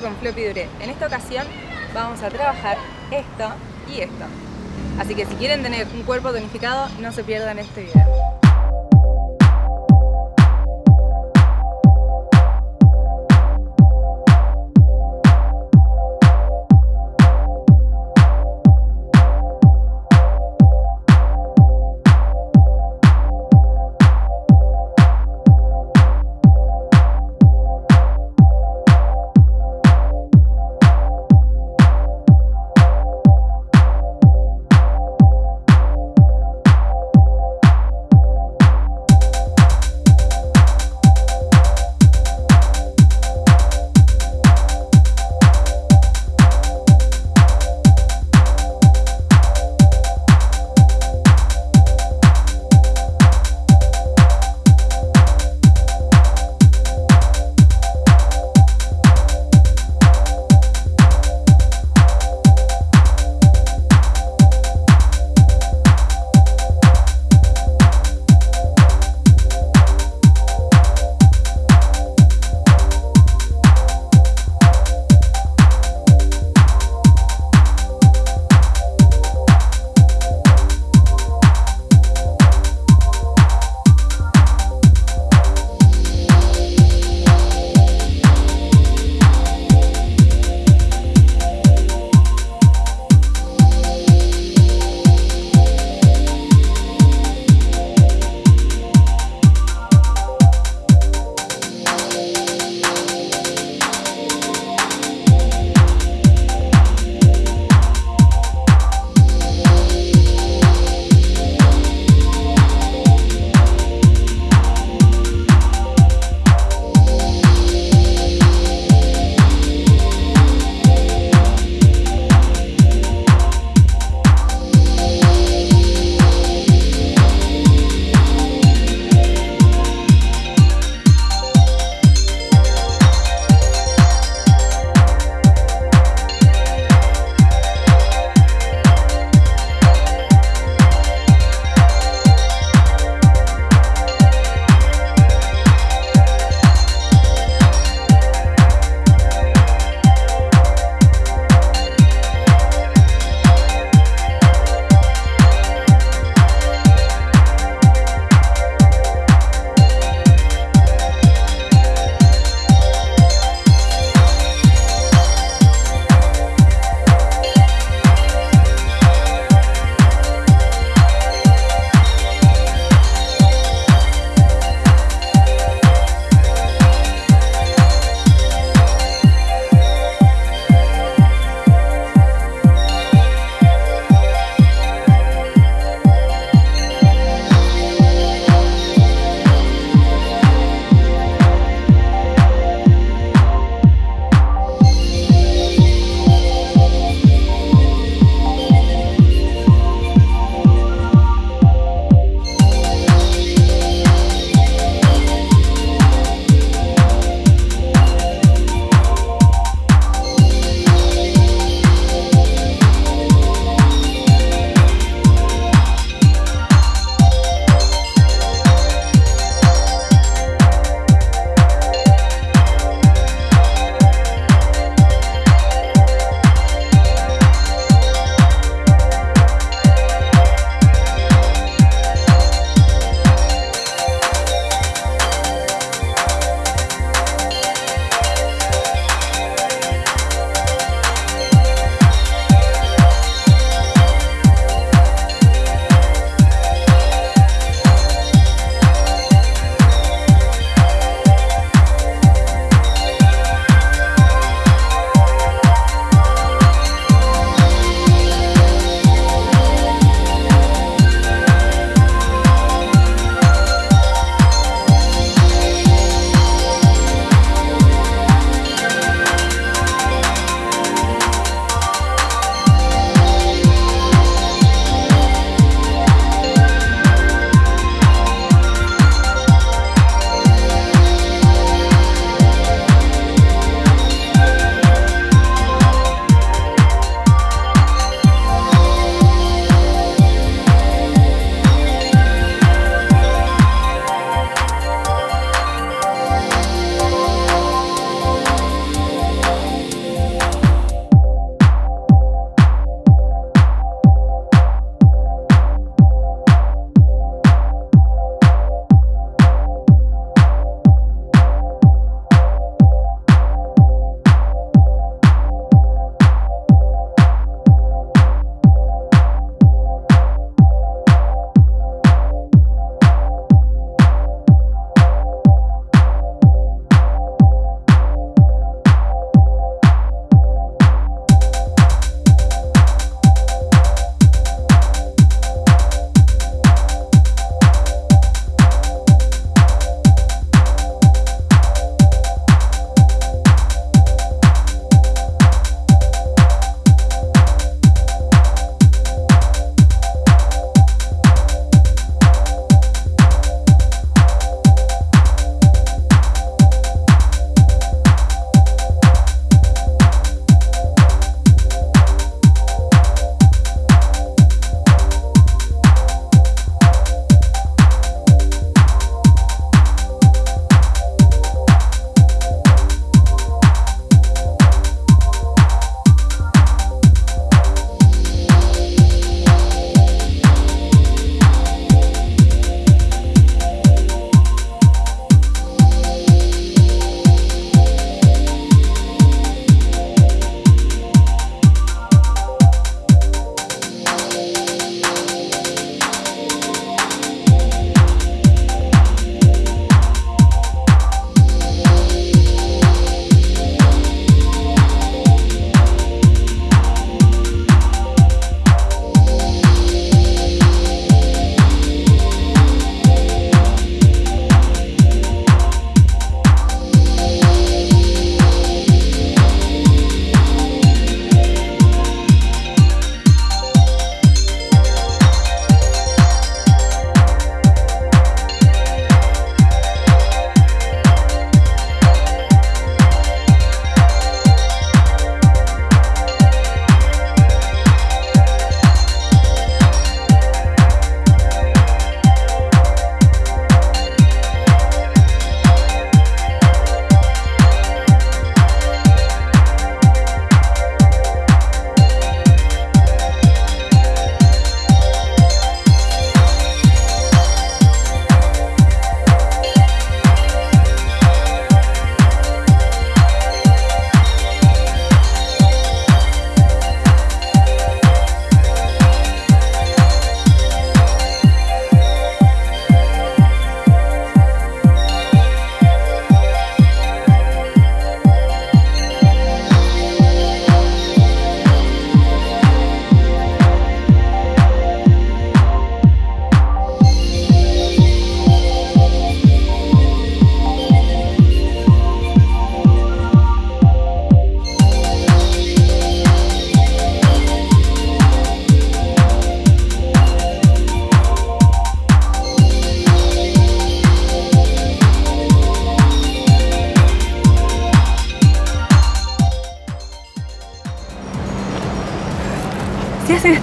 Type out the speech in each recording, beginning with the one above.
con Floppy Duré. En esta ocasión vamos a trabajar esto y esto. Así que si quieren tener un cuerpo tonificado, no se pierdan este video.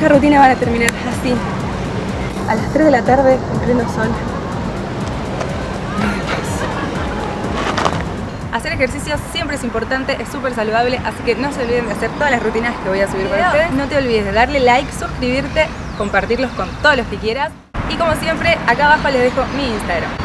Esta rutina van a terminar así, a las 3 de la tarde en pleno sol. Hacer ejercicio siempre es importante, es súper saludable, así que no se olviden de hacer todas las rutinas que voy a subir para ustedes. No te olvides de darle like, suscribirte, compartirlos con todos los que quieras. Y como siempre, acá abajo les dejo mi Instagram.